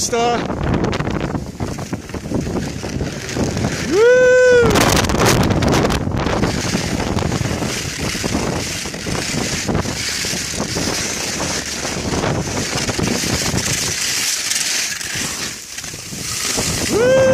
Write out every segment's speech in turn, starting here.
star. Woo! Woo!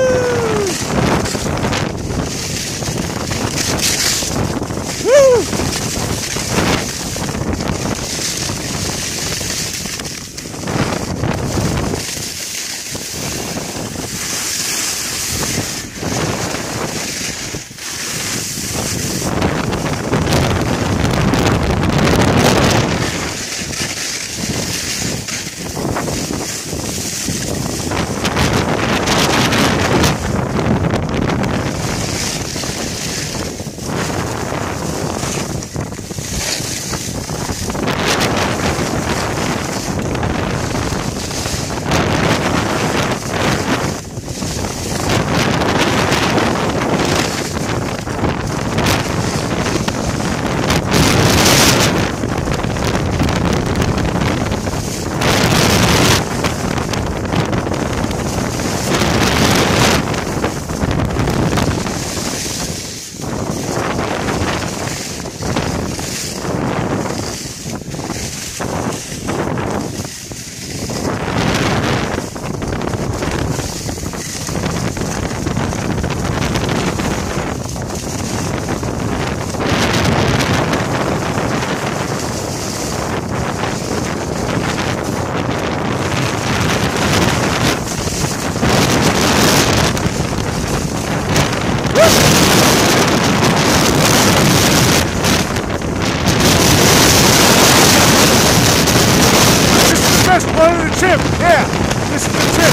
Best part of the trip. Yeah, this is the tip.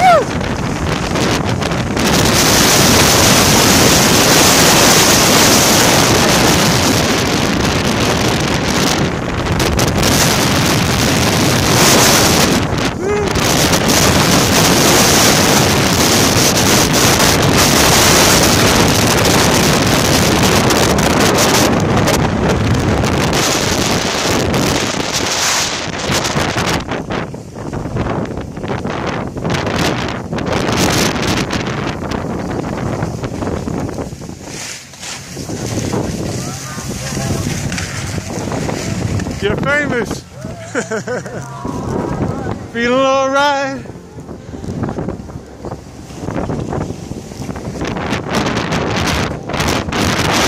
Woo! You're famous. Feeling alright.